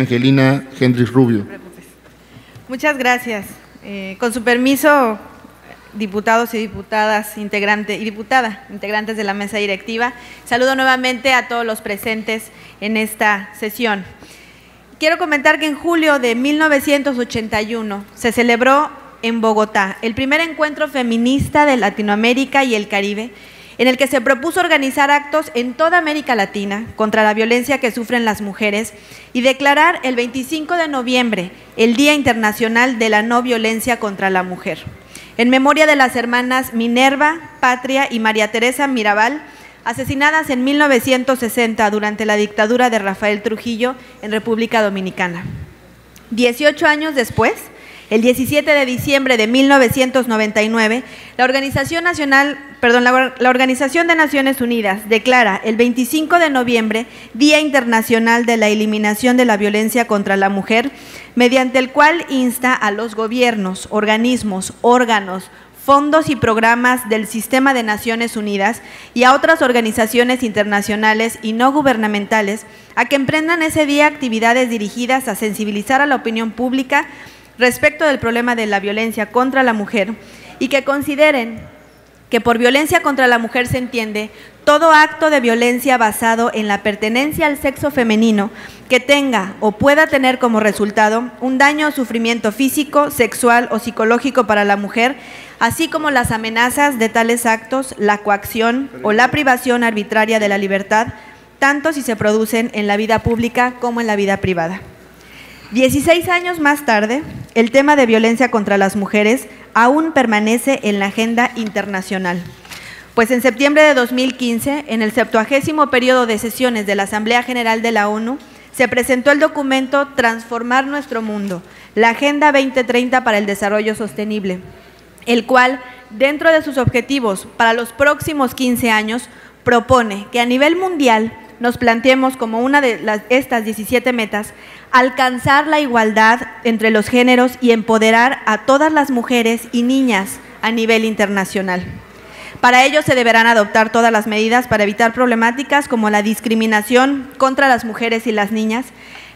Angelina Hendrix Rubio. Muchas gracias. Eh, con su permiso, diputados y diputadas integrantes y diputada, integrantes de la mesa directiva, saludo nuevamente a todos los presentes en esta sesión. Quiero comentar que en julio de 1981 se celebró en Bogotá el primer encuentro feminista de Latinoamérica y el Caribe en el que se propuso organizar actos en toda América Latina contra la violencia que sufren las mujeres y declarar el 25 de noviembre el Día Internacional de la No Violencia contra la Mujer, en memoria de las hermanas Minerva, Patria y María Teresa Mirabal, asesinadas en 1960 durante la dictadura de Rafael Trujillo en República Dominicana. Dieciocho años después, el 17 de diciembre de 1999, la Organización Nacional, perdón, la, Organización de Naciones Unidas declara el 25 de noviembre Día Internacional de la Eliminación de la Violencia contra la Mujer, mediante el cual insta a los gobiernos, organismos, órganos, fondos y programas del Sistema de Naciones Unidas y a otras organizaciones internacionales y no gubernamentales a que emprendan ese día actividades dirigidas a sensibilizar a la opinión pública respecto del problema de la violencia contra la mujer y que consideren que por violencia contra la mujer se entiende todo acto de violencia basado en la pertenencia al sexo femenino que tenga o pueda tener como resultado un daño o sufrimiento físico, sexual o psicológico para la mujer, así como las amenazas de tales actos, la coacción o la privación arbitraria de la libertad, tanto si se producen en la vida pública como en la vida privada. 16 años más tarde, el tema de violencia contra las mujeres aún permanece en la agenda internacional. Pues en septiembre de 2015, en el septuagésimo periodo de sesiones de la Asamblea General de la ONU, se presentó el documento Transformar nuestro mundo, la Agenda 2030 para el Desarrollo Sostenible, el cual, dentro de sus objetivos para los próximos 15 años, propone que a nivel mundial nos planteemos como una de las, estas 17 metas, alcanzar la igualdad entre los géneros y empoderar a todas las mujeres y niñas a nivel internacional. Para ello se deberán adoptar todas las medidas para evitar problemáticas como la discriminación contra las mujeres y las niñas,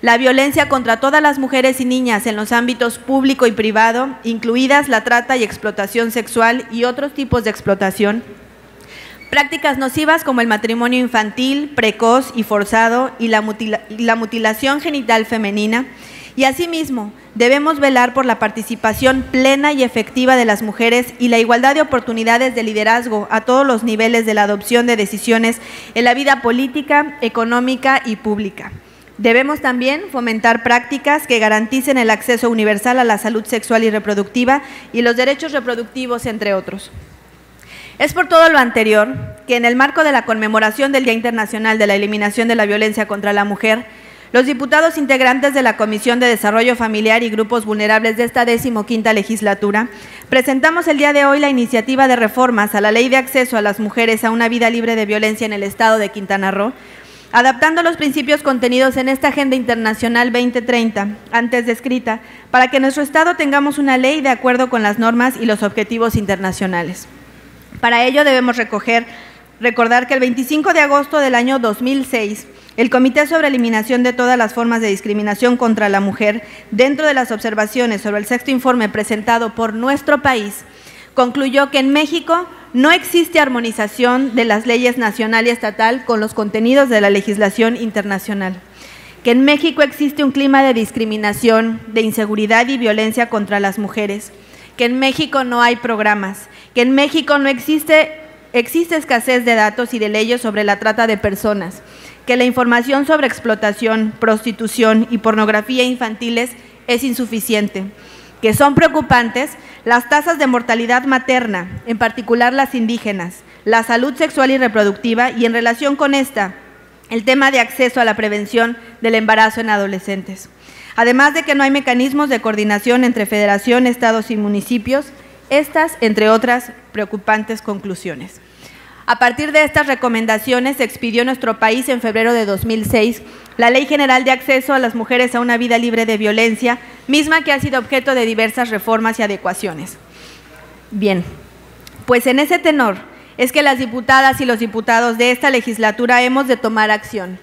la violencia contra todas las mujeres y niñas en los ámbitos público y privado, incluidas la trata y explotación sexual y otros tipos de explotación, Prácticas nocivas como el matrimonio infantil, precoz y forzado y la, mutilación genital femenina. Y asimismo, debemos velar por la participación plena y efectiva de las mujeres y la igualdad de oportunidades de liderazgo a todos los niveles de la adopción de decisiones en la vida política, económica y pública. Debemos también fomentar prácticas que garanticen el acceso universal a la salud sexual y reproductiva y los derechos reproductivos, entre otros. Es por todo lo anterior que en el marco de la conmemoración del Día Internacional de la Eliminación de la Violencia contra la Mujer, los diputados integrantes de la Comisión de Desarrollo Familiar y Grupos Vulnerables de esta decimoquinta legislatura presentamos el día de hoy la iniciativa de reformas a la Ley de Acceso a las Mujeres a una Vida Libre de Violencia en el Estado de Quintana Roo, adaptando los principios contenidos en esta Agenda Internacional 2030, antes descrita, para que en nuestro Estado tengamos una ley de acuerdo con las normas y los objetivos internacionales. Para ello debemos recoger, recordar que el 25 de agosto del año 2006, el Comité sobre Eliminación de todas las formas de discriminación contra la mujer, dentro de las observaciones sobre el sexto informe presentado por nuestro país, concluyó que en México no existe armonización de las leyes nacional y estatal con los contenidos de la legislación internacional que en México existe un clima de discriminación, de inseguridad y violencia contra las mujeres, que en México no hay programas, que en México no existe, existe escasez de datos y de leyes sobre la trata de personas, que la información sobre explotación, prostitución y pornografía infantiles es insuficiente, que son preocupantes las tasas de mortalidad materna, en particular las indígenas, la salud sexual y reproductiva y en relación con esta, el tema de acceso a la prevención del embarazo en adolescentes. Además de que no hay mecanismos de coordinación entre federación, estados y municipios, estas, entre otras preocupantes conclusiones. A partir de estas recomendaciones, expidió nuestro país en febrero de 2006 la Ley General de Acceso a las Mujeres a una Vida Libre de Violencia, misma que ha sido objeto de diversas reformas y adecuaciones. Bien, pues en ese tenor es que las diputadas y los diputados de esta legislatura hemos de tomar acción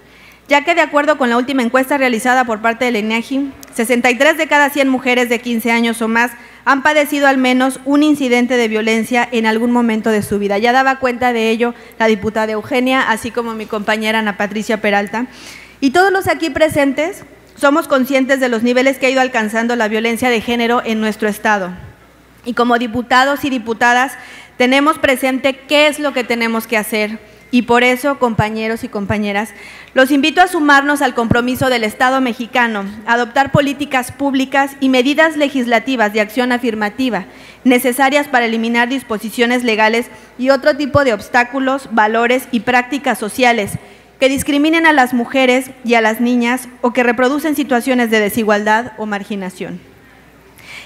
ya que de acuerdo con la última encuesta realizada por parte del INEGI, 63 de cada 100 mujeres de 15 años o más han padecido al menos un incidente de violencia en algún momento de su vida. Ya daba cuenta de ello la diputada Eugenia, así como mi compañera Ana Patricia Peralta. Y todos los aquí presentes somos conscientes de los niveles que ha ido alcanzando la violencia de género en nuestro Estado. Y como diputados y diputadas tenemos presente qué es lo que tenemos que hacer y por eso, compañeros y compañeras, los invito a sumarnos al compromiso del Estado mexicano, a adoptar políticas públicas y medidas legislativas de acción afirmativa necesarias para eliminar disposiciones legales y otro tipo de obstáculos, valores y prácticas sociales que discriminen a las mujeres y a las niñas o que reproducen situaciones de desigualdad o marginación.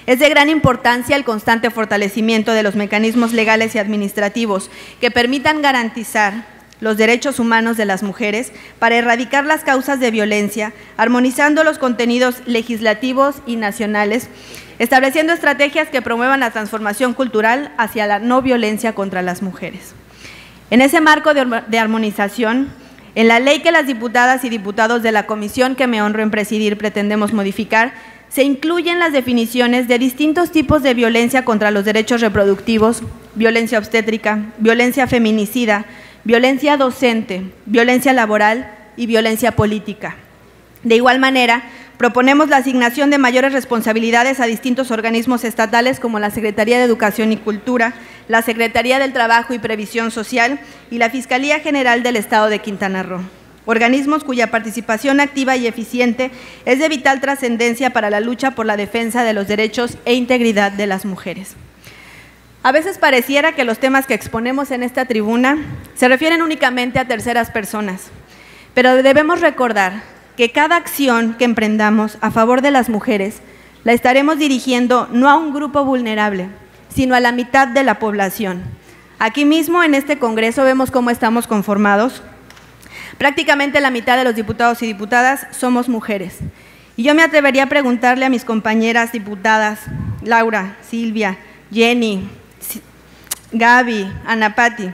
Es de gran importancia el constante fortalecimiento de los mecanismos legales y administrativos que permitan garantizar los derechos humanos de las mujeres para erradicar las causas de violencia, armonizando los contenidos legislativos y nacionales, estableciendo estrategias que promuevan la transformación cultural hacia la no violencia contra las mujeres. En ese marco de, armonización, en la ley que las diputadas y diputados de la comisión que me honro en presidir pretendemos modificar, se incluyen las definiciones de distintos tipos de violencia contra los derechos reproductivos, violencia obstétrica, violencia feminicida, violencia docente, violencia laboral y violencia política. De igual manera, proponemos la asignación de mayores responsabilidades a distintos organismos estatales como la Secretaría de Educación y Cultura, la Secretaría del Trabajo y Previsión Social y la Fiscalía General del Estado de Quintana Roo organismos cuya participación activa y eficiente es de vital trascendencia para la lucha por la defensa de los derechos e integridad de las mujeres. A veces pareciera que los temas que exponemos en esta tribuna se refieren únicamente a terceras personas, pero debemos recordar que cada acción que emprendamos a favor de las mujeres la estaremos dirigiendo no a un grupo vulnerable, sino a la mitad de la población. Aquí mismo en este Congreso vemos cómo estamos conformados Prácticamente la mitad de los diputados y diputadas somos mujeres. Y yo me atrevería a preguntarle a mis compañeras diputadas, Laura, Silvia, Jenny, Gaby, Ana Patti,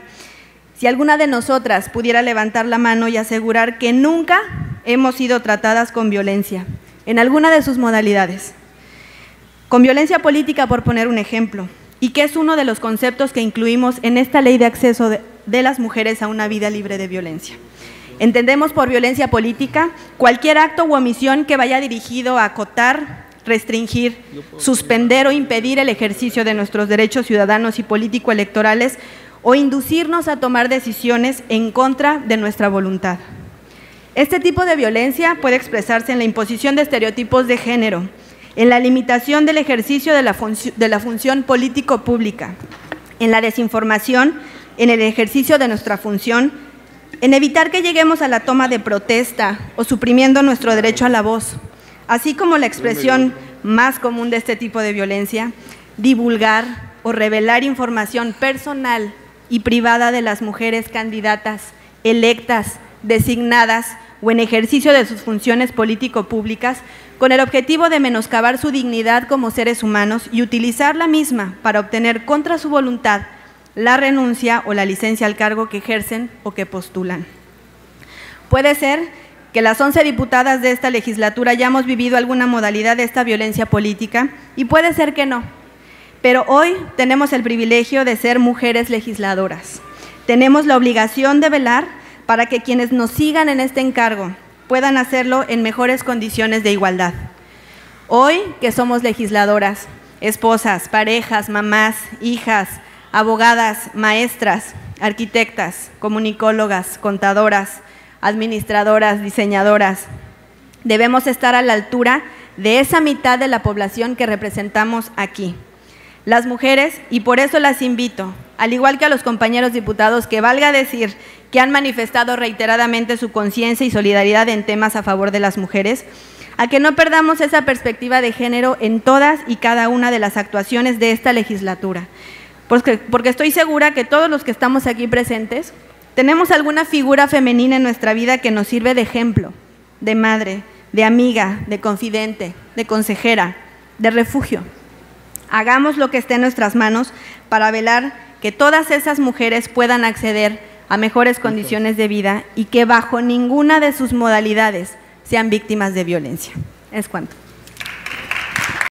si alguna de nosotras pudiera levantar la mano y asegurar que nunca hemos sido tratadas con violencia, en alguna de sus modalidades. Con violencia política, por poner un ejemplo, y que es uno de los conceptos que incluimos en esta ley de acceso de, de las mujeres a una vida libre de violencia. Entendemos por violencia política cualquier acto u omisión que vaya dirigido a acotar, restringir, suspender o impedir el ejercicio de nuestros derechos ciudadanos y político-electorales o inducirnos a tomar decisiones en contra de nuestra voluntad. Este tipo de violencia puede expresarse en la imposición de estereotipos de género, en la limitación del ejercicio de la, función político-pública, en la desinformación, en el ejercicio de nuestra función en evitar que lleguemos a la toma de protesta o suprimiendo nuestro derecho a la voz, así como la expresión más común de este tipo de violencia, divulgar o revelar información personal y privada de las mujeres candidatas, electas, designadas o en ejercicio de sus funciones político-públicas, con el objetivo de menoscabar su dignidad como seres humanos y utilizar la misma para obtener contra su voluntad la renuncia o la licencia al cargo que ejercen o que postulan. Puede ser que las 11 diputadas de esta legislatura hayamos vivido alguna modalidad de esta violencia política y puede ser que no, pero hoy tenemos el privilegio de ser mujeres legisladoras. Tenemos la obligación de velar para que quienes nos sigan en este encargo puedan hacerlo en mejores condiciones de igualdad. Hoy que somos legisladoras, esposas, parejas, mamás, hijas, abogadas, maestras, arquitectas, comunicólogas, contadoras, administradoras, diseñadoras. Debemos estar a la altura de esa mitad de la población que representamos aquí. Las mujeres, y por eso las invito, al igual que a los compañeros diputados, que valga decir que han manifestado reiteradamente su conciencia y solidaridad en temas a favor de las mujeres, a que no perdamos esa perspectiva de género en todas y cada una de las actuaciones de esta legislatura porque, estoy segura que todos los que estamos aquí presentes tenemos alguna figura femenina en nuestra vida que nos sirve de ejemplo, de madre, de amiga, de confidente, de consejera, de refugio. Hagamos lo que esté en nuestras manos para velar que todas esas mujeres puedan acceder a mejores condiciones de vida y que bajo ninguna de sus modalidades sean víctimas de violencia. Es cuanto.